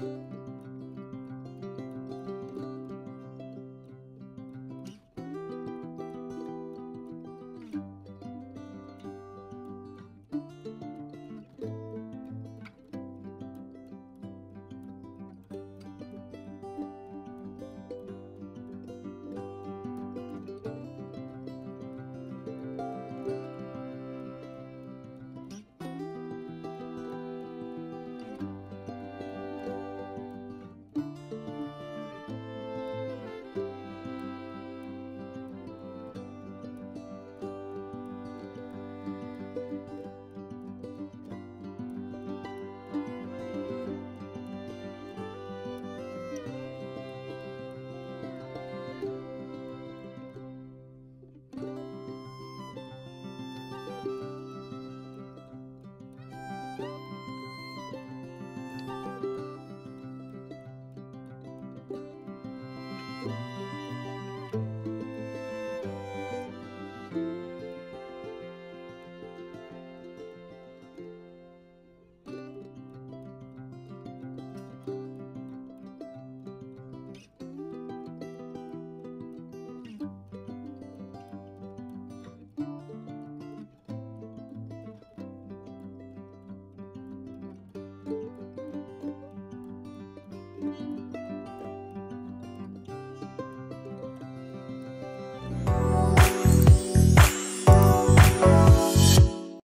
you